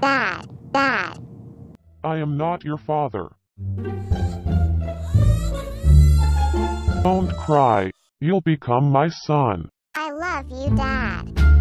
Dad, Dad. I am not your father. Don't cry. You'll become my son. I love you, Dad.